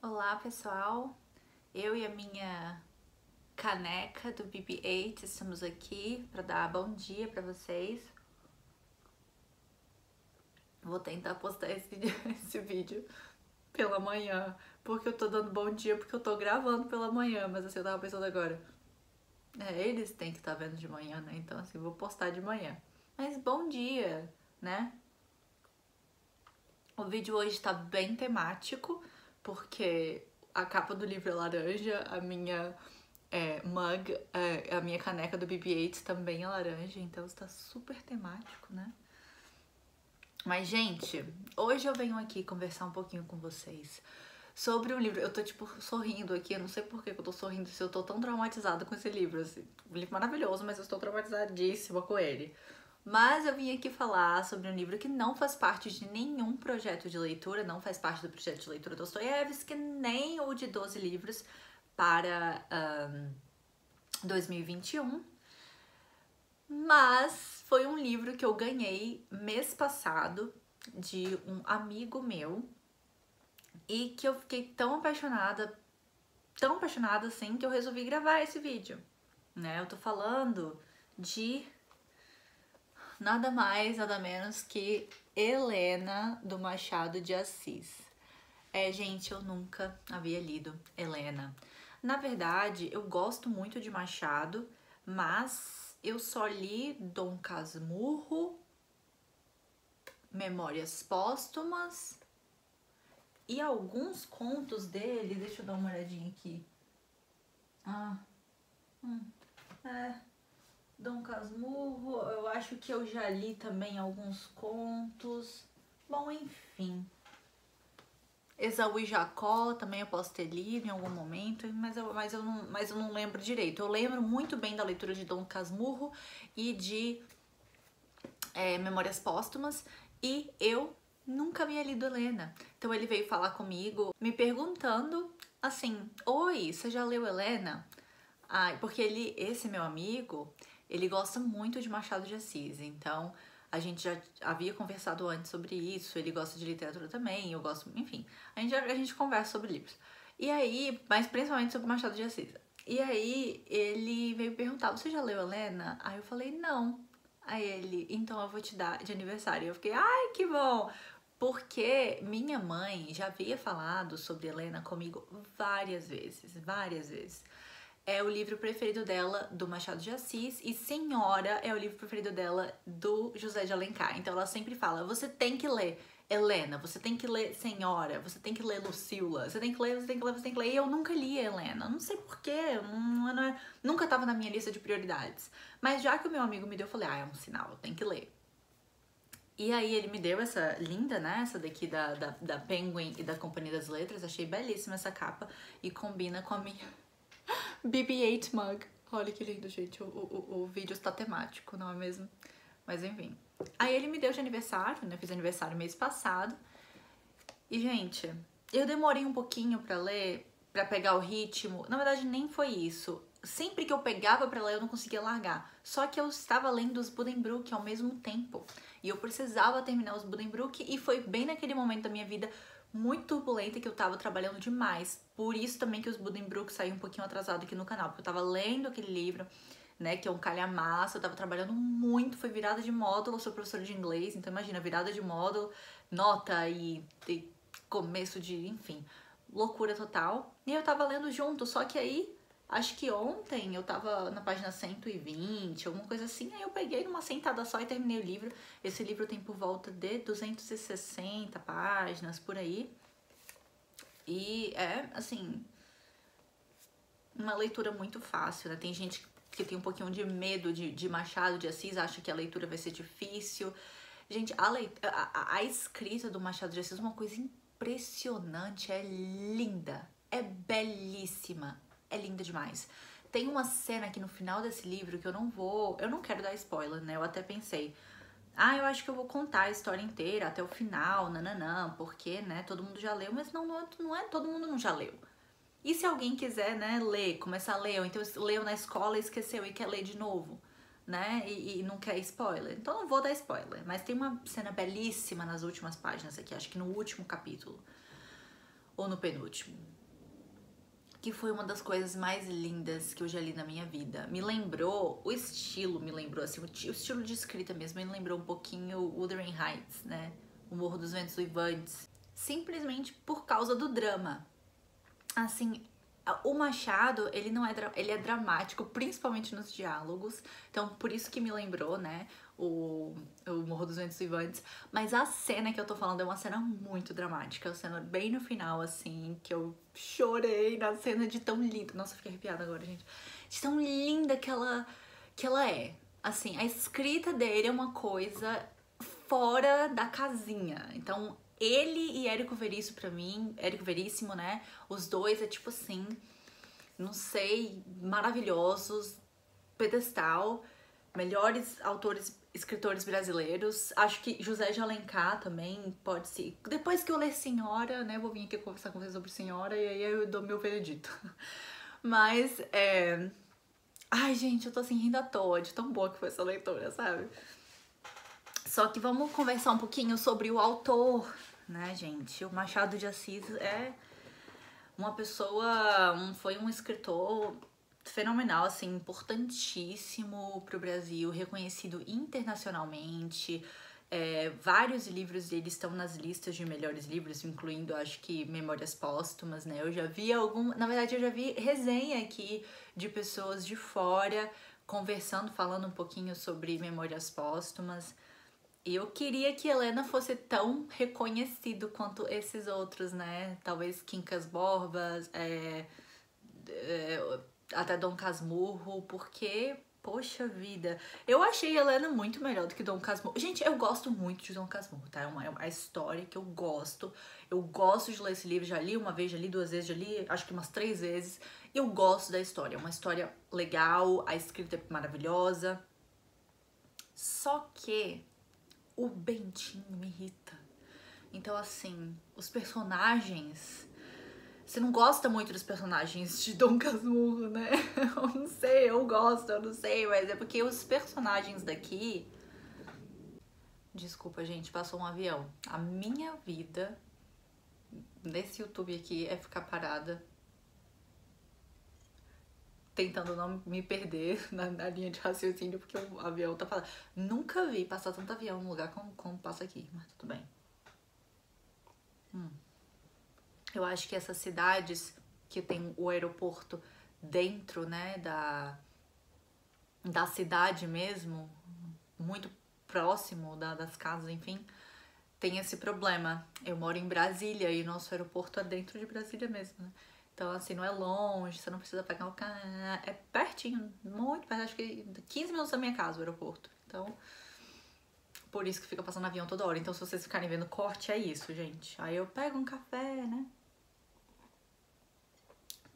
Olá pessoal, eu e a minha caneca do BB-8 estamos aqui para dar bom dia para vocês. Vou tentar postar esse, esse vídeo pela manhã, porque eu tô dando bom dia porque eu tô gravando pela manhã, mas assim, eu tava pensando agora, é, eles têm que estar tá vendo de manhã, né? Então assim, vou postar de manhã. Mas bom dia, né? O vídeo hoje tá bem temático, porque a capa do livro é laranja, a minha é, mug, é, a minha caneca do BB-8 também é laranja, então está super temático, né? Mas, gente, hoje eu venho aqui conversar um pouquinho com vocês sobre o livro. Eu tô, tipo, sorrindo aqui, eu não sei por que eu tô sorrindo se eu tô tão traumatizada com esse livro, assim. Um livro maravilhoso, mas eu estou traumatizadíssima com ele. Mas eu vim aqui falar sobre um livro que não faz parte de nenhum projeto de leitura, não faz parte do projeto de leitura Dostoiévski, nem o de 12 livros para um, 2021. Mas foi um livro que eu ganhei mês passado de um amigo meu e que eu fiquei tão apaixonada, tão apaixonada assim, que eu resolvi gravar esse vídeo. Né? Eu tô falando de nada mais, nada menos que Helena do Machado de Assis. É, gente, eu nunca havia lido Helena. Na verdade, eu gosto muito de Machado, mas eu só li Dom Casmurro, Memórias Póstumas e alguns contos dele. Deixa eu dar uma olhadinha aqui. Ah, hum, é. Dom Casmurro, eu acho que eu já li também alguns contos. Bom, enfim. Esaú e Jacó também eu posso ter lido em algum momento, mas eu, mas, eu não, mas eu não lembro direito. Eu lembro muito bem da leitura de Dom Casmurro e de é, Memórias Póstumas e eu nunca havia lido Helena. Então ele veio falar comigo me perguntando assim, Oi, você já leu Helena? Ah, porque ele, esse meu amigo, ele gosta muito de Machado de Assis, então a gente já havia conversado antes sobre isso, ele gosta de literatura também, eu gosto, enfim, a gente, a gente conversa sobre livros. E aí, mas principalmente sobre Machado de Assis. E aí ele veio perguntar, você já leu Helena? Aí eu falei, não. Aí ele, então eu vou te dar de aniversário. Eu fiquei, ai, que bom! Porque minha mãe já havia falado sobre Helena comigo várias vezes, várias vezes é o livro preferido dela do Machado de Assis e Senhora é o livro preferido dela do José de Alencar. Então ela sempre fala: você tem que ler Helena, você tem que ler Senhora, você tem que ler Lucila, você tem que ler, você tem que ler, você tem que ler. E eu nunca li Helena, não sei porquê, não, não é, nunca estava na minha lista de prioridades. Mas já que o meu amigo me deu, eu falei: ah, é um sinal, tenho que ler. E aí ele me deu essa linda, né? Essa daqui da, da, da Penguin e da Companhia das Letras. Achei belíssima essa capa e combina com a minha BB-8 mug. Olha que lindo, gente. O, o, o vídeo está temático, não é mesmo? Mas enfim. Aí ele me deu de aniversário, né? Fiz aniversário mês passado. E, gente, eu demorei um pouquinho pra ler, pra pegar o ritmo. Na verdade, nem foi isso. Sempre que eu pegava pra ler, eu não conseguia largar. Só que eu estava lendo os Buddenbrook ao mesmo tempo. E eu precisava terminar os Buddenbrook. E foi bem naquele momento da minha vida muito turbulenta que eu tava trabalhando demais. Por isso também que os Buddenbrook saíram um pouquinho atrasado aqui no canal, porque eu tava lendo aquele livro, né, que é um calhamaço, eu tava trabalhando muito, foi virada de módulo, eu sou professora de inglês, então imagina, virada de módulo, nota e, e começo de, enfim, loucura total. E eu tava lendo junto, só que aí Acho que ontem eu tava na página 120, alguma coisa assim, aí eu peguei numa sentada só e terminei o livro. Esse livro tem por volta de 260 páginas, por aí. E é, assim, uma leitura muito fácil, né? Tem gente que tem um pouquinho de medo de, de Machado de Assis, acha que a leitura vai ser difícil. Gente, a, a, a escrita do Machado de Assis é uma coisa impressionante, é linda, é belíssima é linda demais. Tem uma cena aqui no final desse livro que eu não vou. Eu não quero dar spoiler, né? Eu até pensei. Ah, eu acho que eu vou contar a história inteira até o final, nananã, porque, né, todo mundo já leu, mas não, não, não é todo mundo não já leu. E se alguém quiser, né, ler, começar a ler, ou então leu na escola e esqueceu e quer ler de novo, né, e, e, não quer spoiler? Então não vou dar spoiler, mas tem uma cena belíssima nas últimas páginas aqui, acho que no último capítulo, ou no penúltimo. Que foi uma das coisas mais lindas que eu já li na minha vida. Me lembrou, o estilo me lembrou, assim, o estilo de escrita mesmo, me lembrou um pouquinho Wuthering Heights, né? O Morro dos Ventos Uivantes. Simplesmente por causa do drama. Assim, o Machado, ele não é ele é dramático, principalmente nos diálogos. Então, por isso que me lembrou, né, o, o Morro dos Ventos Vivantes. Mas a cena que eu tô falando é uma cena muito dramática. É uma cena bem no final, assim, que eu chorei na cena de tão linda. Nossa, fiquei arrepiada agora, gente. De tão linda que ela, que ela é. Assim, a escrita dele é uma coisa fora da casinha. Então, ele e Érico Veríssimo para mim, Érico Veríssimo, né? Os dois é tipo assim, não sei, maravilhosos, pedestal, melhores autores, escritores brasileiros. Acho que José de Alencar também pode ser. Depois que eu ler Senhora, né? Vou vir aqui conversar com vocês sobre Senhora e aí eu dou meu veredito. Mas, é. Ai, gente, eu tô assim rindo à toa de tão boa que foi essa leitura, sabe? Só que vamos conversar um pouquinho sobre o autor, né, gente? O Machado de Assis é uma pessoa, um, foi um escritor fenomenal, assim, importantíssimo para o Brasil, reconhecido internacionalmente. É, vários livros dele estão nas listas de melhores livros, incluindo, acho que, Memórias Póstumas, né? Eu já vi algum. Na verdade, eu já vi resenha aqui de pessoas de fora conversando, falando um pouquinho sobre Memórias Póstumas. E eu queria que Helena fosse tão reconhecido quanto esses outros, né? Talvez Quincas Borbas, é, é, até Dom Casmurro, porque, poxa vida, eu achei Helena muito melhor do que Dom Casmurro. Gente, eu gosto muito de Dom Casmurro, tá? É uma, é uma história que eu gosto. Eu gosto de ler esse livro, já li uma vez, já li duas vezes, já li acho que umas três vezes. Eu gosto da história, é uma história legal, a escrita é maravilhosa. Só que o Bentinho me irrita. Então, assim, os personagens. Você não gosta muito dos personagens de Dom Casmurro, né? Eu não sei, eu gosto, eu não sei, mas é porque os personagens daqui. Desculpa, gente, passou um avião. A minha vida nesse YouTube aqui é ficar parada tentando não me perder na, na, linha de raciocínio, porque o avião tá falando. Nunca vi passar tanto avião num lugar como, como passa aqui, mas tudo bem. Hum. Eu acho que essas cidades que tem o aeroporto dentro, né, da, da cidade mesmo, muito próximo da, das casas, enfim, tem esse problema. Eu moro em Brasília e nosso aeroporto é dentro de Brasília mesmo, né? Então, assim, não é longe, você não precisa pegar o carro. É pertinho, muito perto, acho que 15 minutos da minha casa o aeroporto. Então, por isso que fica passando avião toda hora. Então, se vocês ficarem vendo corte, é isso, gente. Aí eu pego um café, né?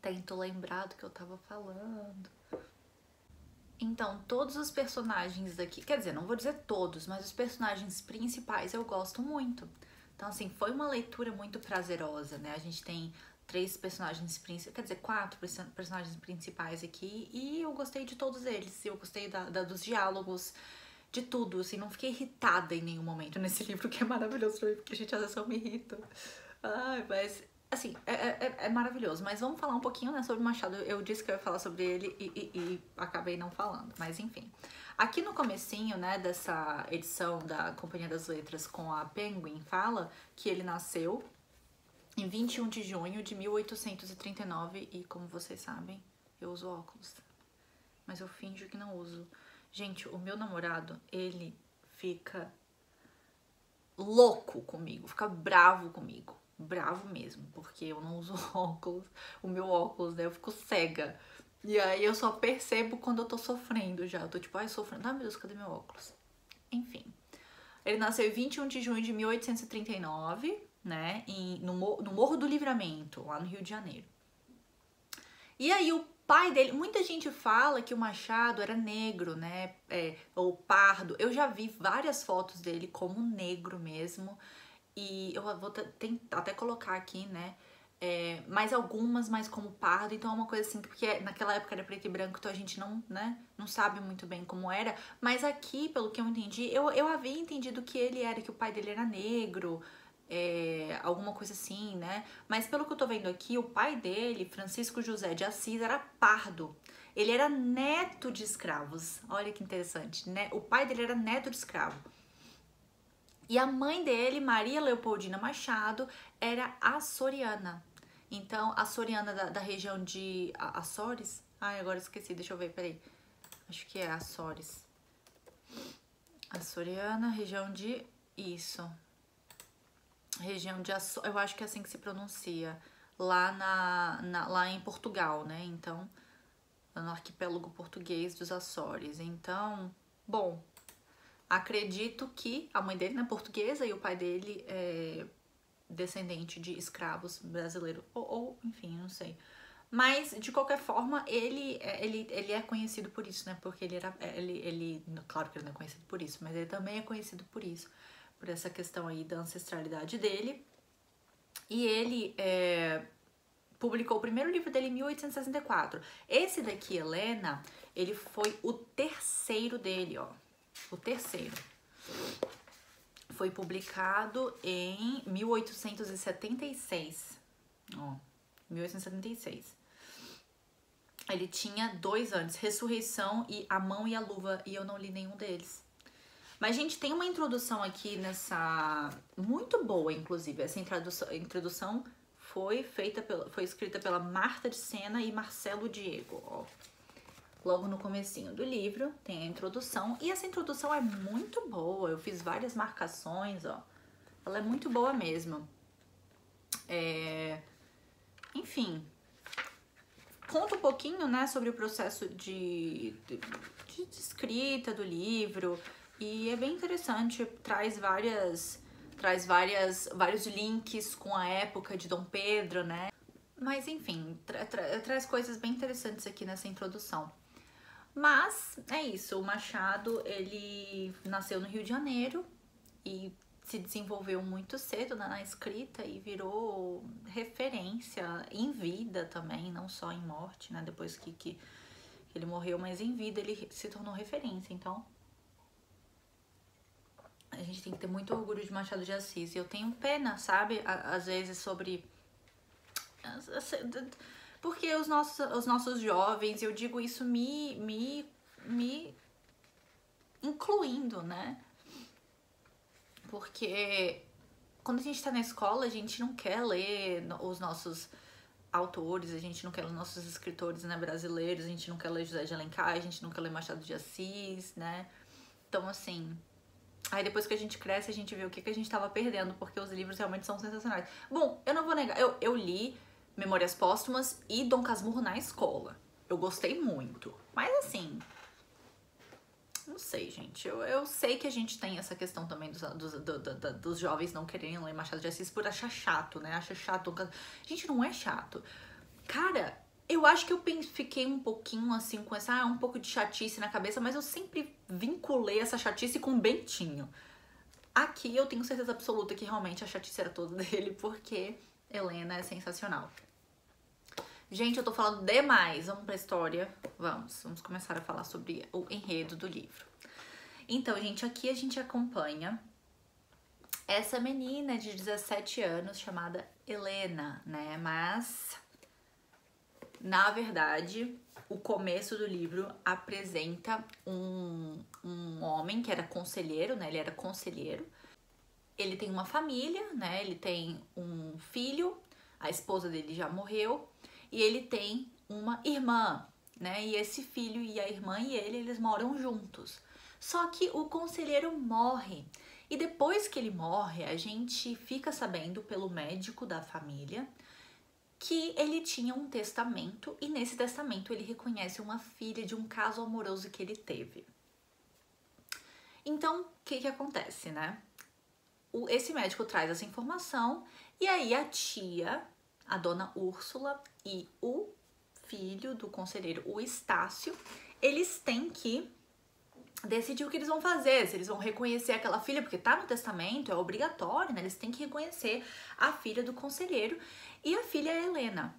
Tento lembrar do que eu tava falando. Então, todos os personagens daqui, quer dizer, não vou dizer todos, mas os personagens principais eu gosto muito. Então, assim, foi uma leitura muito prazerosa, né? A gente tem três personagens principais, quer dizer, quatro personagens principais aqui, e eu gostei de todos eles. Eu gostei da, da, dos diálogos, de tudo, assim, não fiquei irritada em nenhum momento nesse livro, que é maravilhoso pra mim, porque, gente, às vezes eu me irrito. Ai, mas, assim, é, é, é, maravilhoso. Mas vamos falar um pouquinho, né, sobre Machado. Eu disse que eu ia falar sobre ele e, e, e acabei não falando, mas enfim. Aqui no comecinho, né, dessa edição da Companhia das Letras com a Penguin, fala que ele nasceu em 21 de junho de 1839 e como vocês sabem, eu uso óculos. Mas eu finjo que não uso. Gente, o meu namorado, ele fica louco comigo, fica bravo comigo. Bravo mesmo, porque eu não uso óculos. O meu óculos, né, eu fico cega. E aí eu só percebo quando eu tô sofrendo já. Eu tô tipo, ai, sofrendo. Ai, meu Deus, cadê meu óculos? Enfim. Ele nasceu em 21 de junho de 1839 né, em, no, no Morro do Livramento, lá no Rio de Janeiro. E aí o pai dele, muita gente fala que o Machado era negro, né, é, ou pardo. Eu já vi várias fotos dele como negro mesmo, e eu vou tentar até colocar aqui, né, é, mais algumas mais como pardo, então é uma coisa assim, porque naquela época era preto e branco, então a gente não, né, não sabe muito bem como era, mas aqui, pelo que eu entendi, eu, eu havia entendido que ele era, que o pai dele era negro, é, alguma coisa assim, né? Mas pelo que eu tô vendo aqui, o pai dele, Francisco José de Assis, era pardo. Ele era neto de escravos. Olha que interessante, né? O pai dele era neto de escravo. E a mãe dele, Maria Leopoldina Machado, era açoriana. Então, açoriana da, da região de Açores. Ai, agora esqueci, deixa eu ver, peraí. Acho que é Açores. Açoriana, região de. Isso. Região de Açores. Eu acho que é assim que se pronuncia. Lá, na, na, lá em Portugal, né? Então, no arquipélago português dos Açores. Então, bom, acredito que a mãe dele é portuguesa e o pai dele é descendente de escravos brasileiros, ou, ou enfim, não sei. Mas, de qualquer forma, ele, ele, ele é conhecido por isso, né? Porque ele era. Ele, ele, claro que ele não é conhecido por isso, mas ele também é conhecido por isso, por essa questão aí da ancestralidade dele. E ele é, publicou o primeiro livro dele em 1864. Esse daqui, Helena, ele foi o terceiro dele, ó. O terceiro foi publicado em 1876. Ó, 1876. Ele tinha dois antes, Ressurreição e A Mão e a Luva, e eu não li nenhum deles. Mas, gente, tem uma introdução aqui nessa. Muito boa, inclusive. Essa introdução, foi feita pela, foi escrita pela Marta de Sena e Marcelo Diego. Ó. Logo no comecinho do livro tem a introdução e essa introdução é muito boa. Eu fiz várias marcações, ó. Ela é muito boa mesmo. É... Enfim, conta um pouquinho, né, sobre o processo de, de, de escrita do livro e é bem interessante. Traz várias, traz várias, vários links com a época de Dom Pedro, né? Mas enfim, tra tra traz coisas bem interessantes aqui nessa introdução. Mas é isso, o Machado, ele nasceu no Rio de Janeiro e se desenvolveu muito cedo né, na escrita e virou referência em vida também, não só em morte, né? Depois que, que ele morreu, mas em vida ele se tornou referência. Então, a gente tem que ter muito orgulho de Machado de Assis. E eu tenho pena, sabe, às vezes sobre porque os nossos, os nossos jovens, eu digo isso me, me, me incluindo, né? Porque quando a gente tá na escola, a gente não quer ler os nossos autores, a gente não quer ler nossos escritores né, brasileiros, a gente não quer ler José de Alencar, a gente não quer ler Machado de Assis, né? Então, assim, Aí depois que a gente cresce, a gente vê o que, que a gente tava perdendo, porque os livros realmente são sensacionais. Bom, eu não vou negar, eu, eu li Memórias Póstumas e Dom Casmurro na escola. Eu gostei muito. Mas assim. Não sei, gente. Eu, eu sei que a gente tem essa questão também dos, dos, do, do, dos jovens não quererem ler Machado de Assis por achar chato, né? Acha chato. Gente, não é chato. Cara, eu acho que eu fiquei um pouquinho assim com essa, ah, um pouco de chatice na cabeça, mas eu sempre vinculei essa chatice com Bentinho. Aqui eu tenho certeza absoluta que realmente a chatice era toda dele, porque Helena é sensacional. Gente, eu tô falando demais. Vamos pra história. Vamos, vamos começar a falar sobre o enredo do livro. Então, gente, aqui a gente acompanha essa menina de 17 anos chamada Helena, né? Mas, na verdade, o começo do livro apresenta um, um homem que era conselheiro, né? Ele era conselheiro ele tem uma família, né? Ele tem um filho, a esposa dele já morreu, e ele tem uma irmã, né? E esse filho e a irmã e ele, eles moram juntos. Só que o conselheiro morre. E depois que ele morre, a gente fica sabendo pelo médico da família que ele tinha um testamento e nesse testamento ele reconhece uma filha de um caso amoroso que ele teve. Então, o que que acontece, né? O, esse médico traz essa informação e aí a tia, a dona Úrsula e o filho do conselheiro, o Estácio, eles têm que decidir o que eles vão fazer, se eles vão reconhecer aquela filha, porque tá no testamento, é obrigatório, né? Eles têm que reconhecer a filha do conselheiro e a filha é Helena.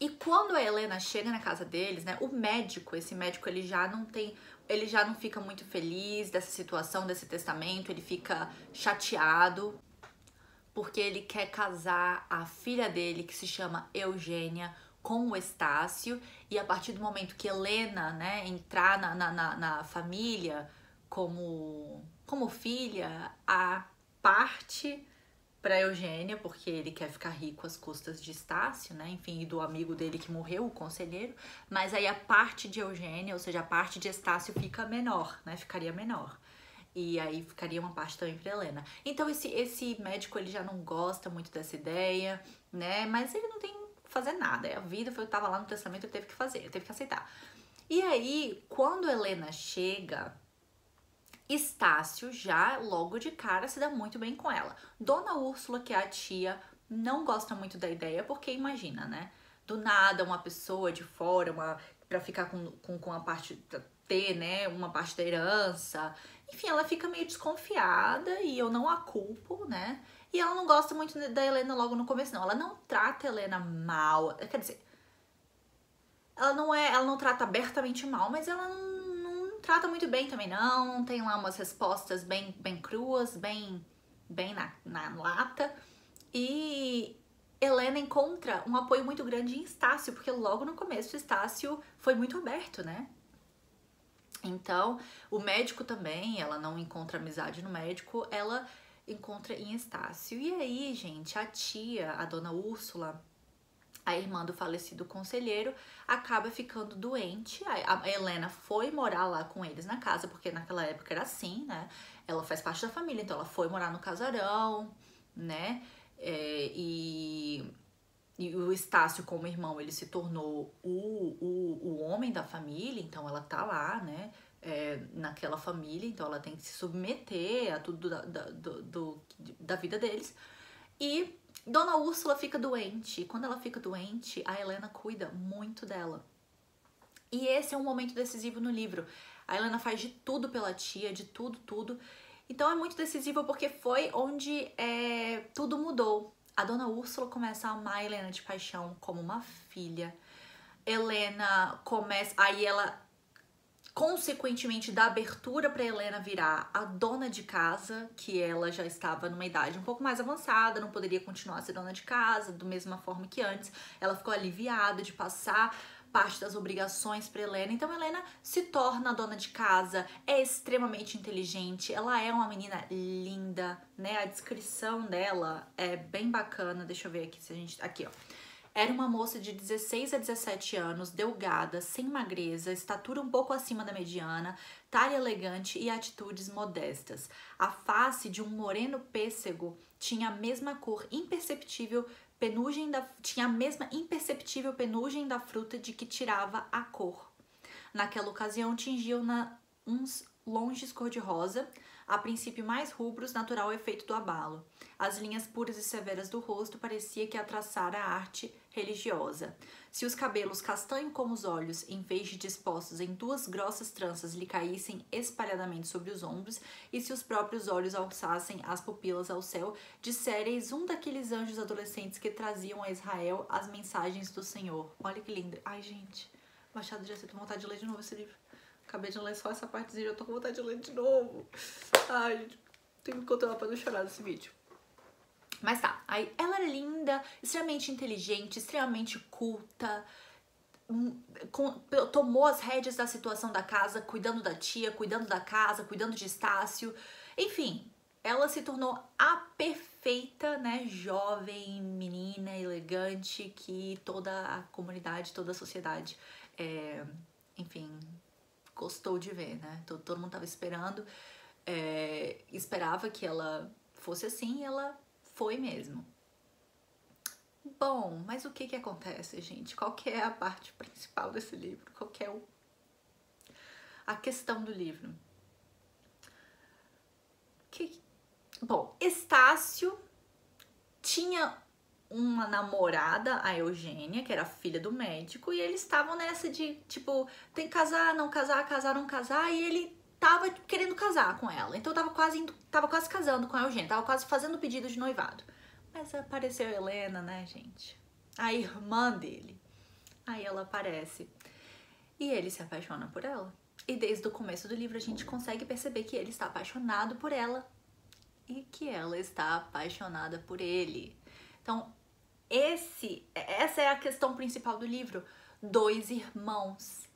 E quando a Helena chega na casa deles, né, o médico, esse médico, ele já não tem ele já não fica muito feliz dessa situação, desse testamento, ele fica chateado. porque ele quer casar a filha dele, que se chama Eugênia, com o Estácio, e a partir do momento que Helena, né, entrar na, na, na, família como, como filha, a parte para Eugênia, porque ele quer ficar rico às custas de Estácio, né? Enfim, e do amigo dele que morreu, o conselheiro. Mas aí a parte de Eugênia, ou seja, a parte de Estácio fica menor, né? Ficaria menor. E aí ficaria uma parte também para Helena. Então esse esse médico ele já não gosta muito dessa ideia, né? Mas ele não tem que fazer nada. É a vida foi tava lá no testamento, ele teve que fazer, ele teve que aceitar. E aí, quando Helena chega, Estácio já logo de cara se dá muito bem com ela. Dona Úrsula, que é a tia, não gosta muito da ideia, porque imagina, né? Do nada, uma pessoa de fora, uma para ficar com, com, com a parte, ter, né, uma parte da herança. Enfim, ela fica meio desconfiada e eu não a culpo, né? E ela não gosta muito da Helena logo no começo, não. Ela não trata a Helena mal. Quer dizer, ela não é, ela não trata abertamente mal, mas ela não trata muito bem também não, tem lá umas respostas bem, bem cruas, bem, bem na, na lata. E Helena encontra um apoio muito grande em Estácio, porque logo no começo Estácio foi muito aberto, né? Então, o médico também, ela não encontra amizade no médico, ela encontra em Estácio. E aí, gente, a tia, a dona Úrsula, a irmã do falecido conselheiro acaba ficando doente. A Helena foi morar lá com eles na casa, porque naquela época era assim, né? Ela faz parte da família, então ela foi morar no casarão, né? É, e, e o Estácio, como irmão, ele se tornou o, o, o homem da família, então ela tá lá, né? É, naquela família, então ela tem que se submeter a tudo da, da, do, do, da vida deles. E Dona Úrsula fica doente. Quando ela fica doente, a Helena cuida muito dela. E esse é um momento decisivo no livro. A Helena faz de tudo pela tia, de tudo, tudo. Então é muito decisivo porque foi onde é, tudo mudou. A dona Úrsula começa a amar a Helena de paixão como uma filha. Helena começa. Aí ela consequentemente da abertura para Helena virar a dona de casa, que ela já estava numa idade um pouco mais avançada, não poderia continuar a ser dona de casa da mesma forma que antes. Ela ficou aliviada de passar parte das obrigações para Helena. Então Helena se torna dona de casa, é extremamente inteligente, ela é uma menina linda, né? A descrição dela é bem bacana. Deixa eu ver aqui se a gente aqui, ó. Era uma moça de 16 a 17 anos, delgada, sem magreza, estatura um pouco acima da mediana, talha elegante e atitudes modestas. A face de um moreno pêssego tinha a mesma cor imperceptível penugem da tinha a mesma imperceptível penugem da fruta de que tirava a cor. Naquela ocasião tingiam-na uns longes cor-de-rosa, a princípio mais rubros, natural efeito do abalo. As linhas puras e severas do rosto parecia que a traçara a arte religiosa. Se os cabelos castanho como os olhos, em vez de dispostos em duas grossas tranças, lhe caíssem espalhadamente sobre os ombros, e se os próprios olhos alçassem as pupilas ao céu, dissereis um daqueles anjos adolescentes que traziam a Israel as mensagens do Senhor. Olha que lindo. Ai, gente, Machado de Assis, tô vontade de ler de novo esse livro. Acabei de ler só essa partezinha, eu tô com vontade de ler de novo. Ai, gente, tenho que controlar pra não chorar nesse vídeo. Mas tá, aí ela é linda, extremamente inteligente, extremamente culta, hum, tomou as rédeas da situação da casa, cuidando da tia, cuidando da casa, cuidando de Estácio. Enfim, ela se tornou a perfeita, né, jovem menina elegante que toda a comunidade, toda a sociedade, é, enfim, gostou de ver, né? Todo, todo mundo tava esperando, é, esperava que ela fosse assim e ela foi mesmo. Bom, mas o que que acontece, gente? Qual que é a parte principal desse livro? Qual que é o... a questão do livro? Que... Bom, Estácio tinha uma namorada, a Eugênia, que era filha do médico, e eles estavam nessa de, tipo, tem que casar, não casar, casar, não casar, e ele tava querendo casar com ela. Então tava quase indo, tava quase casando com a Eugênia, tava quase fazendo pedido de noivado. Mas apareceu a Helena, né, gente? A irmã dele. Aí ela aparece. E ele se apaixona por ela. E desde o começo do livro a gente consegue perceber que ele está apaixonado por ela. e que ela está apaixonada por ele. Então, esse, essa é a questão principal do livro. Dois irmãos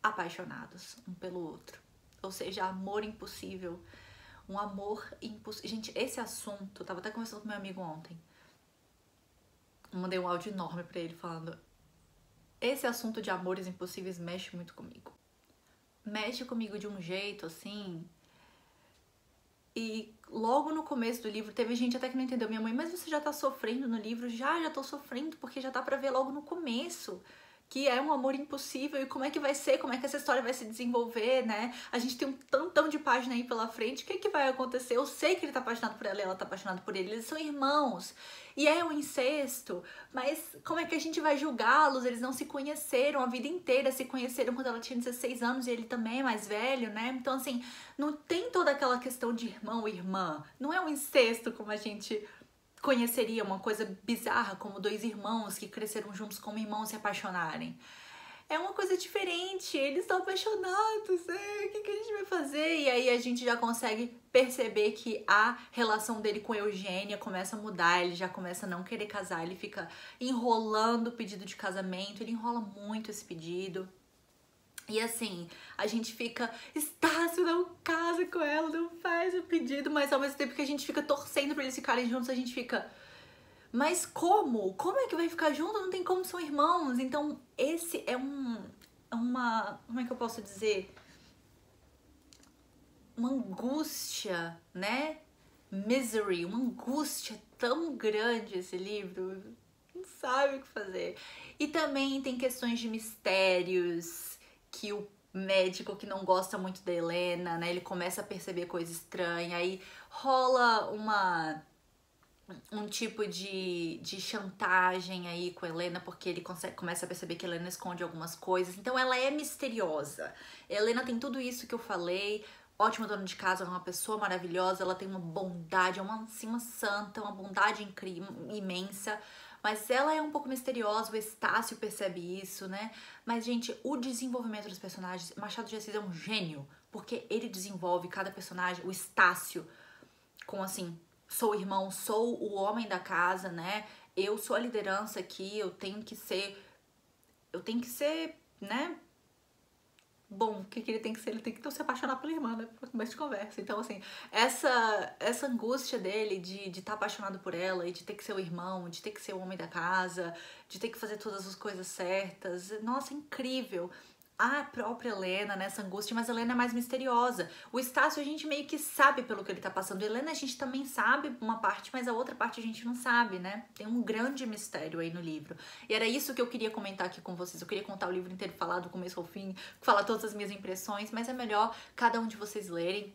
apaixonados um pelo outro. Ou seja, amor impossível. Um amor impossível. Gente, esse assunto, eu tava até conversando com meu amigo ontem. mandei um áudio enorme para ele falando: esse assunto de amores impossíveis mexe muito comigo. Mexe comigo de um jeito assim e logo no começo do livro, teve gente até que não entendeu. Minha mãe, mas você já tá sofrendo no livro? Já, já tô sofrendo, porque já dá pra ver logo no começo que é um amor impossível e como é que vai ser, como é que essa história vai se desenvolver, né? A gente tem um tantão de página aí pela frente, o que, que vai acontecer? Eu sei que ele tá apaixonado por ela e ela tá apaixonada por ele, eles são irmãos. E é um incesto, mas como é que a gente vai julgá-los? Eles não se conheceram a vida inteira, se conheceram quando ela tinha 16 anos e ele também é mais velho, né? Então, assim, não tem toda aquela questão de irmão e irmã. Não é um incesto como a gente conheceria uma coisa bizarra como dois irmãos que cresceram juntos como irmãos se apaixonarem. É uma coisa diferente, eles estão apaixonados, é, o que, que a gente vai fazer? E aí a gente já consegue perceber que a relação dele com Eugênia começa a mudar, ele já começa a não querer casar, ele fica enrolando o pedido de casamento, ele enrola muito esse pedido. E assim, a gente fica, Estácio, não casa com ela, não faz o pedido, mas ao mesmo tempo que a gente fica torcendo pra eles ficarem juntos, a gente fica. Mas como? Como é que vai ficar junto? Não tem como são irmãos. Então, esse é um. É uma. Como é que eu posso dizer? Uma angústia, né? Misery, uma angústia tão grande esse livro. Não sabe o que fazer. E também tem questões de mistérios que o médico que não gosta muito da Helena, né? Ele começa a perceber coisa estranha, aí rola uma um tipo de, de chantagem aí com a Helena, porque ele consegue, começa a perceber que a Helena esconde algumas coisas. Então ela é misteriosa. A Helena tem tudo isso que eu falei. Ótima dona de casa, é uma pessoa maravilhosa, ela tem uma bondade, é uma, assim, uma santa, uma bondade imensa. Mas ela é um pouco misteriosa, o Estácio percebe isso, né? Mas, gente, o desenvolvimento dos personagens, Machado de Assis é um gênio, porque ele desenvolve cada personagem, o Estácio, com assim, sou o irmão, sou o homem da casa, né? Eu sou a liderança aqui, eu tenho que ser. Eu tenho que ser, né? Bom, o que, que ele tem que ser? Ele tem que então, se apaixonar pela irmã, né? Pra começo de conversa. Então, assim, essa, essa angústia dele de estar de tá apaixonado por ela e de ter que ser o irmão, de ter que ser o homem da casa, de ter que fazer todas as coisas certas, nossa, incrível a própria Helena nessa angústia, mas a Helena é mais misteriosa. O Estácio a gente meio que sabe pelo que ele tá passando. A Helena a gente também sabe uma parte, mas a outra parte a gente não sabe, né? Tem um grande mistério aí no livro. E era isso que eu queria comentar aqui com vocês. Eu queria contar o livro inteiro, falar do começo ao fim, falar todas as minhas impressões, mas é melhor cada um de vocês lerem.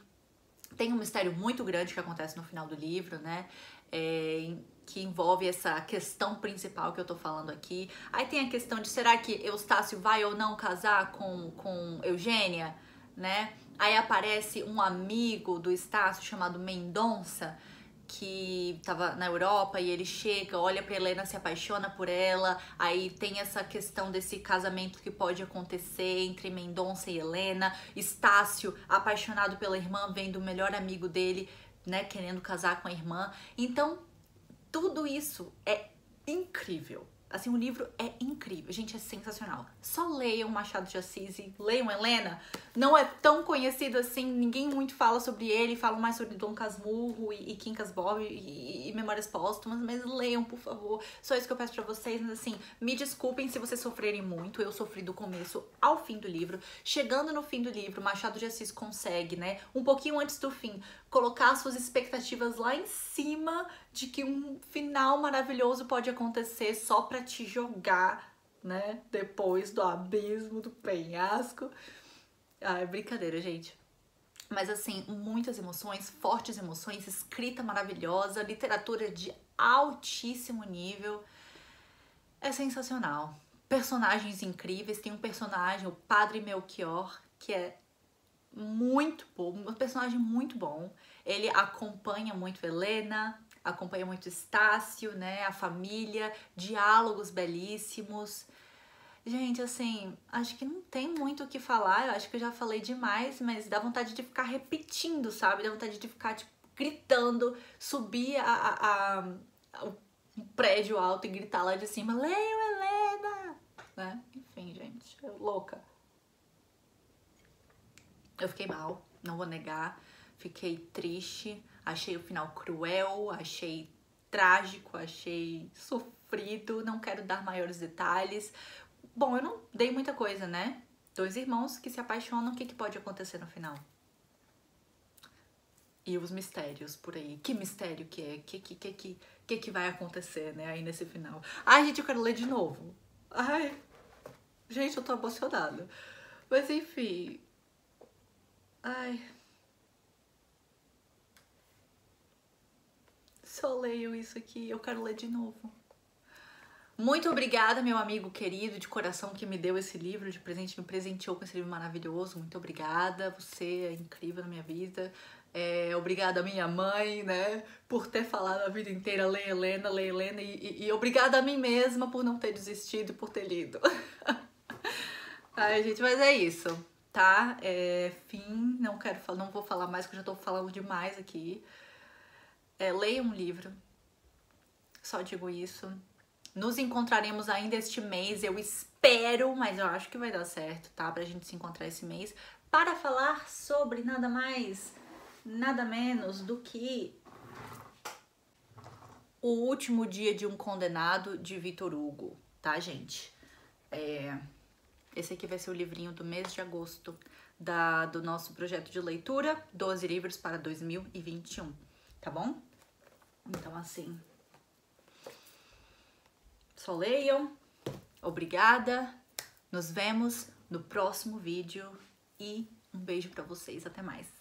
Tem um mistério muito grande que acontece no final do livro, né? É, que envolve essa questão principal que eu tô falando aqui. Aí tem a questão de será que Eustácio vai ou não casar com, com Eugênia, né? Aí aparece um amigo do Estácio chamado Mendonça, que tava na Europa e ele chega, olha para Helena, se apaixona por ela. Aí tem essa questão desse casamento que pode acontecer entre Mendonça e Helena. Estácio, apaixonado pela irmã, vendo o melhor amigo dele, né, querendo casar com a irmã. Então, tudo isso é incrível. Assim, o livro é incrível, gente, é sensacional. Só leiam Machado de Assis e leiam Helena. Não é tão conhecido assim, ninguém muito fala sobre ele, falam mais sobre Dom Casmurro e, e Bob e, e, Memórias Póstumas, mas leiam, por favor. Só isso que eu peço pra vocês, mas assim, me desculpem se vocês sofrerem muito, eu sofri do começo ao fim do livro. Chegando no fim do livro, Machado de Assis consegue, né, um pouquinho antes do fim, colocar suas expectativas lá em cima de que um final maravilhoso pode acontecer só para te jogar, né, depois do abismo do penhasco. Ah, é brincadeira, gente. Mas assim, muitas emoções, fortes emoções, escrita maravilhosa, literatura de altíssimo nível. É sensacional. Personagens incríveis. Tem um personagem, o Padre Melchior, que é muito bom, um personagem muito bom. Ele acompanha muito Helena, acompanha muito Estácio, né? A família, diálogos belíssimos. Gente, assim, acho que não tem muito o que falar. Eu acho que eu já falei demais, mas dá vontade de ficar repetindo, sabe? Dá vontade de ficar, tipo, gritando, subir a, a, a, o prédio alto e gritar lá de cima, leiam Helena! Né? Enfim, gente, eu louca. Eu fiquei mal, não vou negar. Fiquei triste, achei o final cruel, achei trágico, achei sofrido, não quero dar maiores detalhes. Bom, eu não dei muita coisa, né? Dois irmãos que se apaixonam, o que, que pode acontecer no final? E os mistérios por aí. Que mistério que é? Que que, que, que, que, que vai acontecer, né? Aí nesse final. Ai, gente, eu quero ler de novo. Ai, gente, eu tô emocionada. Mas enfim. Ai. Só leio isso aqui, eu quero ler de novo. Muito obrigada, meu amigo querido de coração que me deu esse livro de presente, me presenteou com esse livro maravilhoso. Muito obrigada, você é incrível na minha vida. É, obrigada minha mãe, né, por ter falado a vida inteira Lê Helena, Lê Helena e, e, e obrigada a mim mesma por não ter desistido e por ter lido. Ai, gente, mas é isso, tá? É, fim, não quero não vou falar mais, porque eu já tô falando demais aqui. É, leia um livro, só digo isso. Nos encontraremos ainda este mês, eu espero, mas eu acho que vai dar certo, tá? Pra gente se encontrar esse mês para falar sobre nada mais, nada menos do que o último dia de um condenado de Vitor Hugo, tá, gente? É, esse aqui vai ser o livrinho do mês de agosto da, do nosso projeto de leitura, 12 livros para 2021, tá bom? Então, assim, só leiam. Obrigada. Nos vemos no próximo vídeo e um beijo para vocês. Até mais.